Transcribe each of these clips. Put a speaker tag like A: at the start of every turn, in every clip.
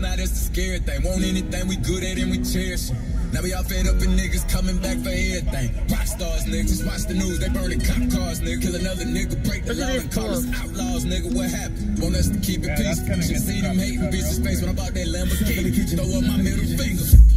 A: now that's the scary thing. Want anything we good at and we cherish. Now we all fed up and niggas coming back for everything. Rock stars, niggas, just watch the news. They burning cop cars, nigga. Kill another nigga, break the law and call us outlaws, nigga. What happened? Want us to keep it
B: yeah,
A: peaceful. Should see them hating bitches' face when I bought that Lamborghini. Throw up my middle finger.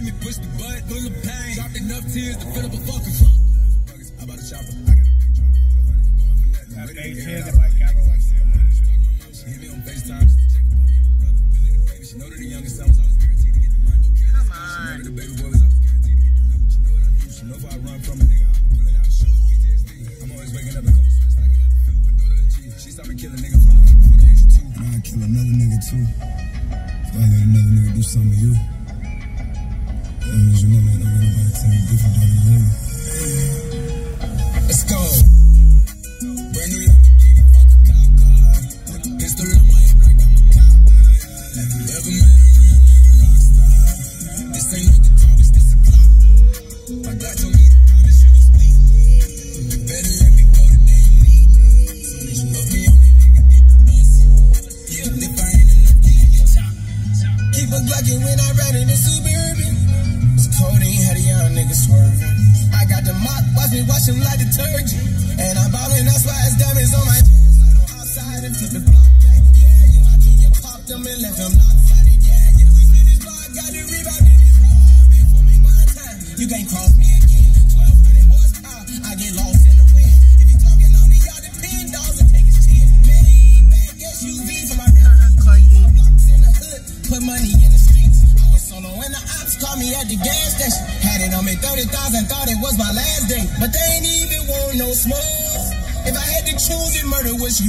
A: made me push the button, full of pain. Dropped enough tears to fill up a fucking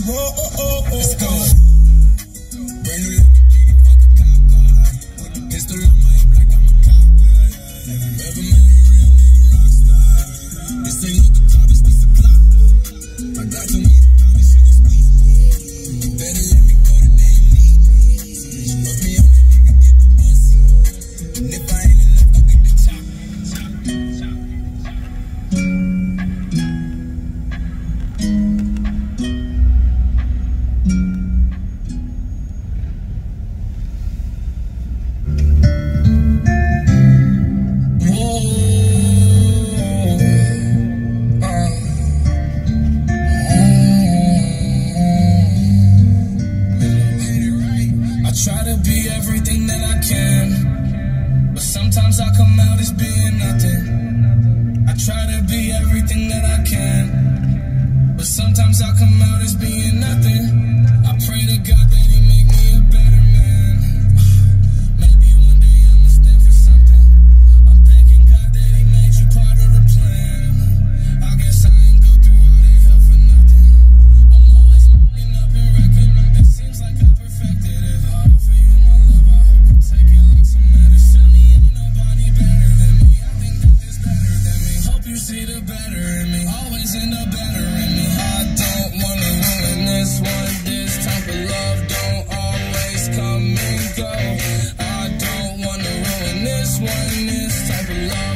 A: more everything that I can. But sometimes I come out as being go. I don't wanna ruin this one, this type of love.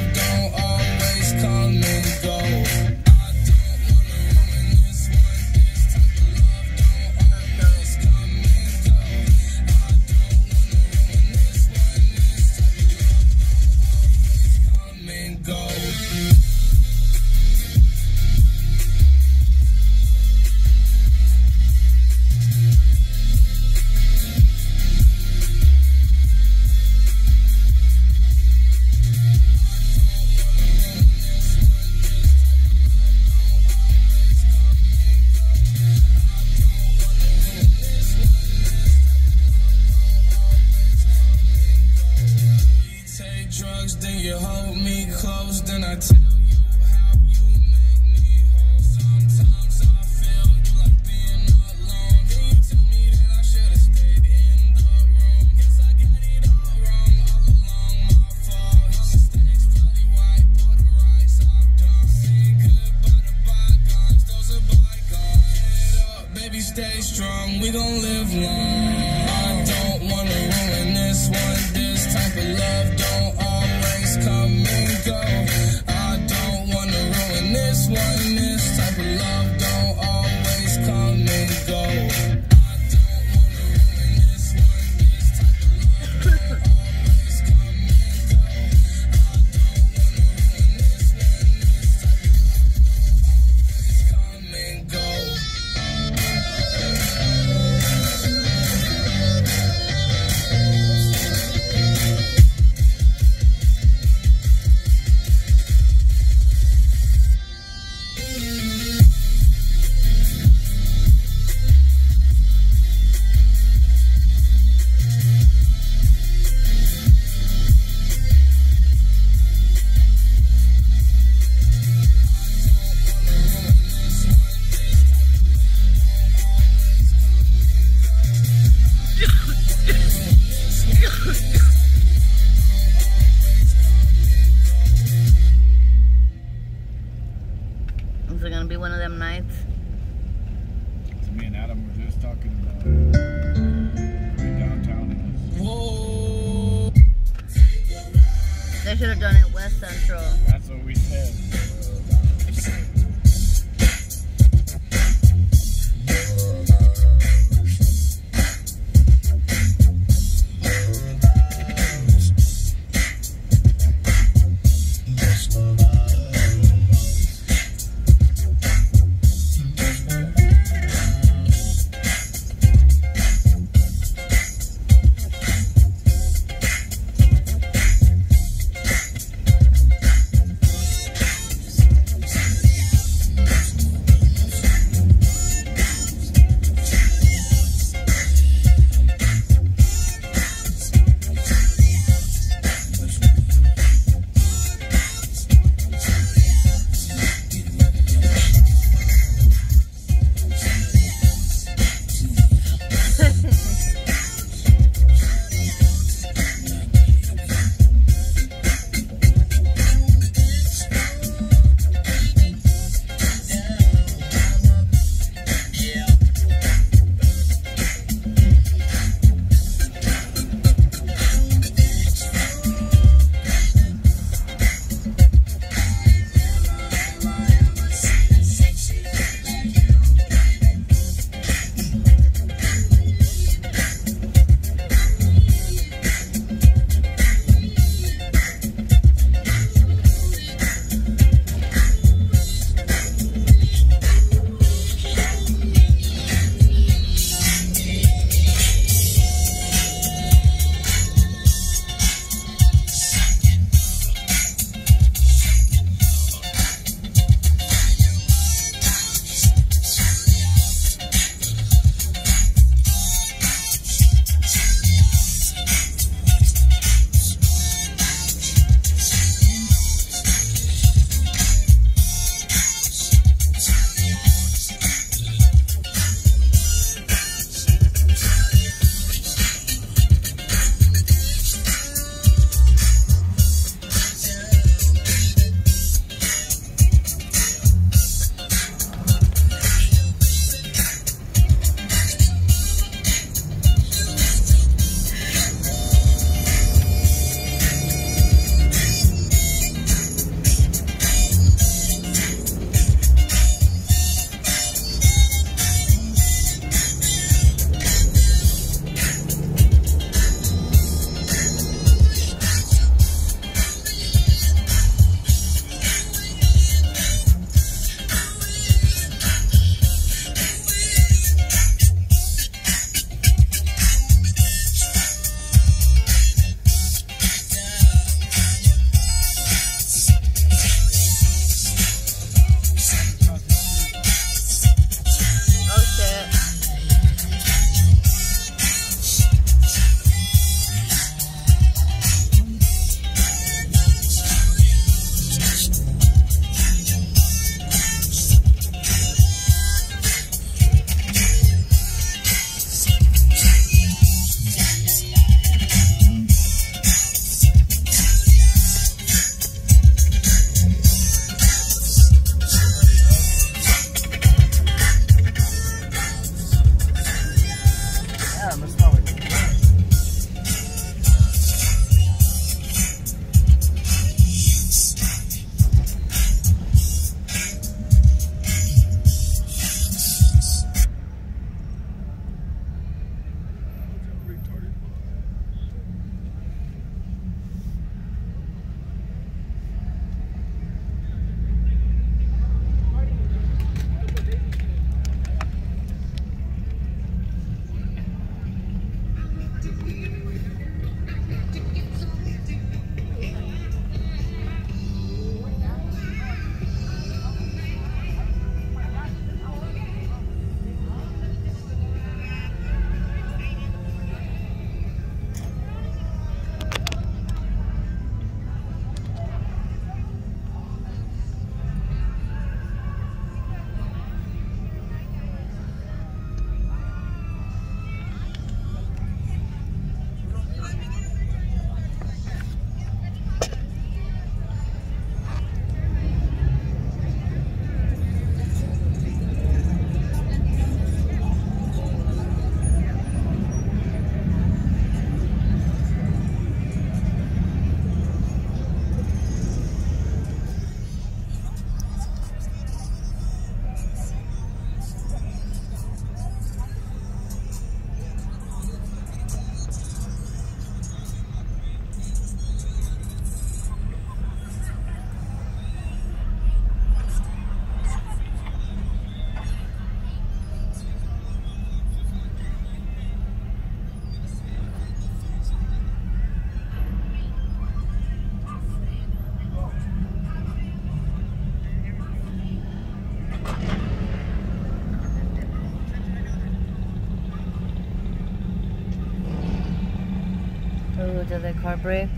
C: Car brake.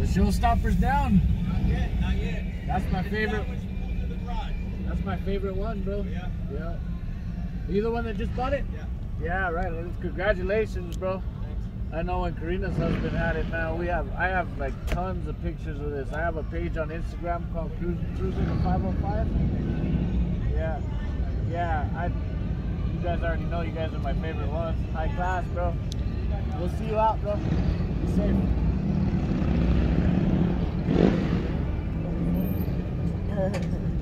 B: The showstopper's down.
D: Not yet, not yet.
B: That's my favorite.
D: down when she pulls into the garage.
B: That's my favorite one, bro.
D: Yeah.
B: Yeah. You the one that just bought it?
D: Yeah.
B: Yeah, right. Congratulations, bro. I know when Karina's husband had it, man, we have I have like tons of pictures of this. I have a page on Instagram called Cruising the 505. Yeah, yeah. I, you guys already know. You guys are my favorite ones. High class, bro. We'll see you out, bro. Be safe.
E: Ha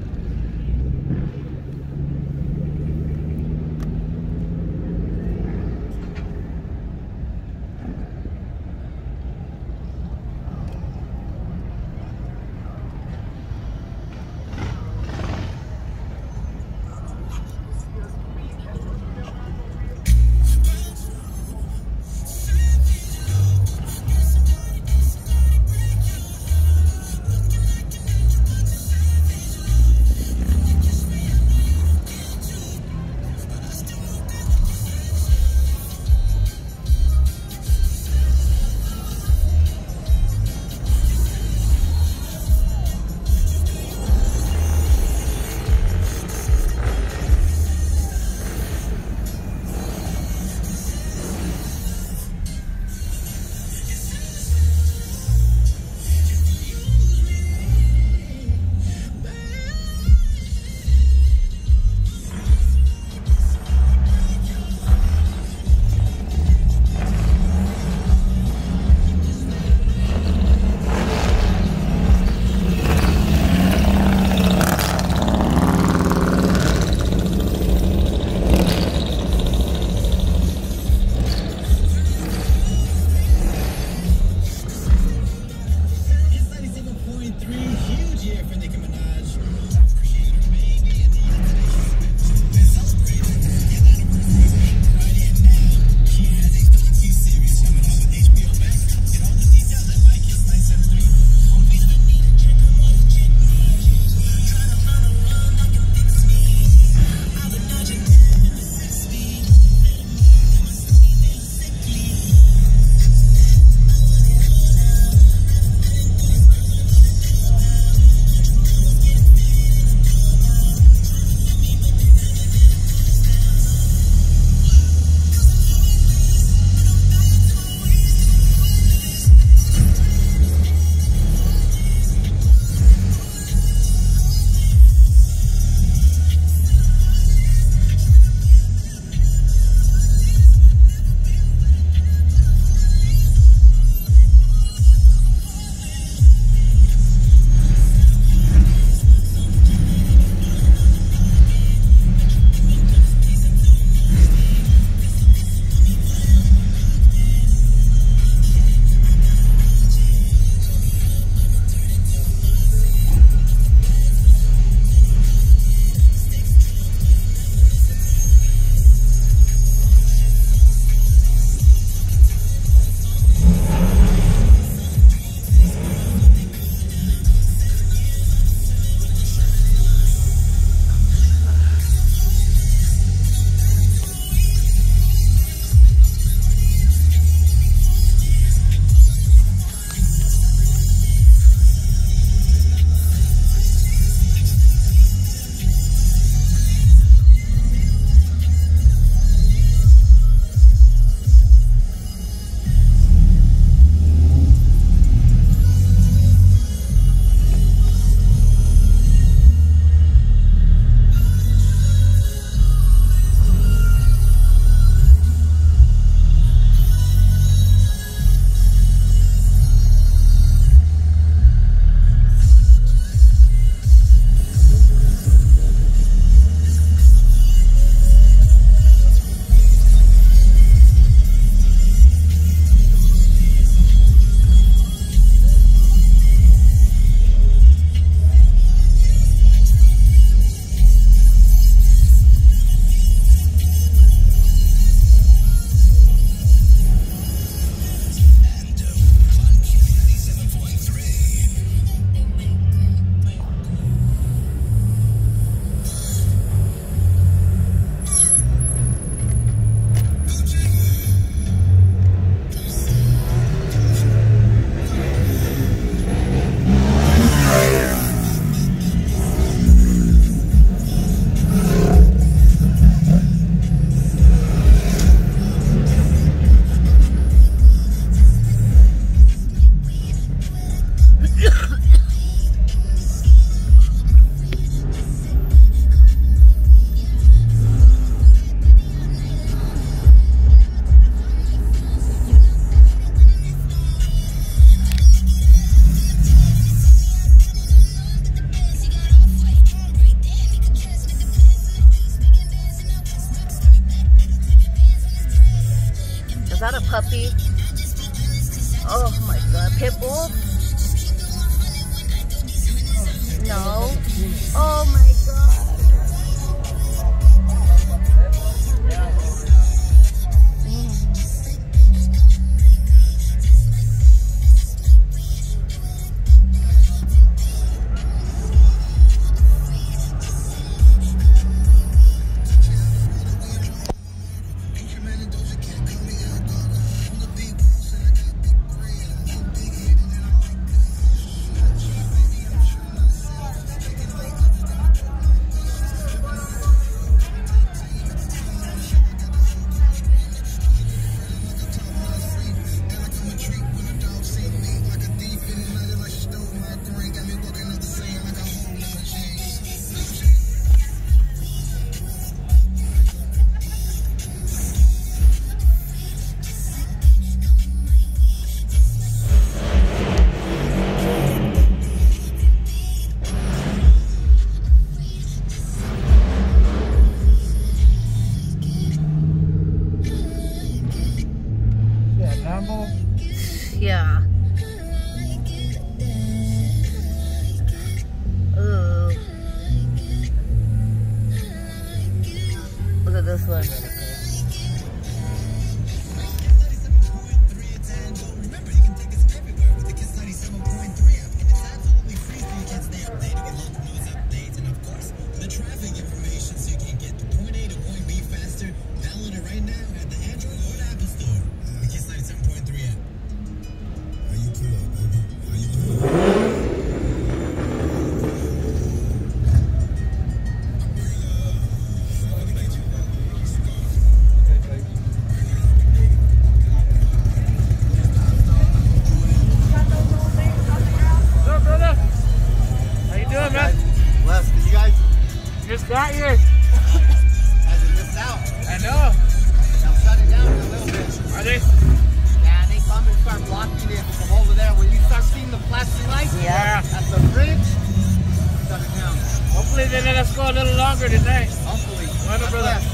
E: they let us go a little longer tonight.
F: Hopefully.